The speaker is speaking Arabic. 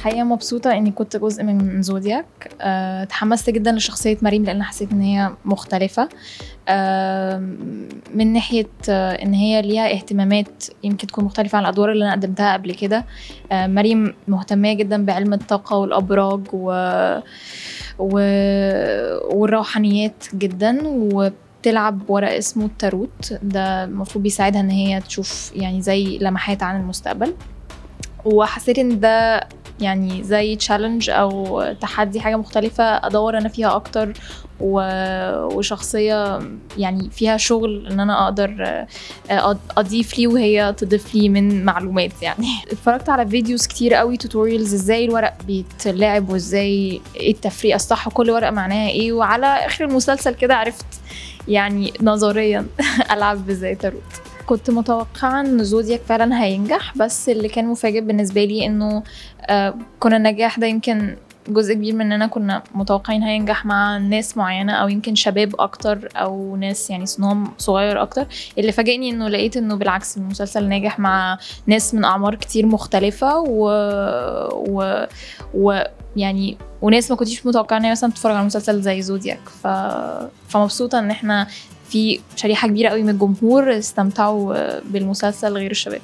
حقيقة مبسوطة إني كنت جزء من زودياك. أه، اتحمست جدا لشخصية مريم لأن حسيت إن هي مختلفة. أه، من ناحية أه، إن هي ليها اهتمامات يمكن تكون مختلفة عن الأدوار اللي أنا قدمتها قبل كده. أه، مريم مهتمية جدا بعلم الطاقة والأبراج و... و... والروحانيات جدا وبتلعب ورق اسمه التاروت. ده المفروض بيساعدها إن هي تشوف يعني زي لمحات عن المستقبل. وحسيت إن ده يعني زي challenge أو تحدي حاجة مختلفة أدور أنا فيها أكتر و... وشخصية يعني فيها شغل إن أنا أقدر آه، أضيف لي وهي تضيف لي من معلومات يعني. اتفرجت على videos كتير قوي tutorials إزاي الورق بيتلعب وإزاي إيه التفريق الصح وكل ورقة معناها إيه. وعلى آخر المسلسل كده عرفت يعني نظريا ألعب إزاي تاروت. كنت متوقعة إن زودياك فعلا هينجح بس اللي كان مفاجئ بالنسبة لي إنه آه كنا النجاح ده يمكن جزء كبير مننا كنا متوقعين هينجح مع ناس معينة أو يمكن شباب أكتر أو ناس يعني سنهم صغير أكتر. اللي فاجئني إنه لقيت إنه بالعكس المسلسل ناجح مع ناس من أعمار كتير مختلفة و, و... و... يعني وناس ما كنتيش متوقعة إن مثلا تتفرج على مسلسل زي زودياك. ف... فمبسوطة إن إحنا في شريحة كبيرة قوي من الجمهور استمتعوا بالمسلسل غير الشباب.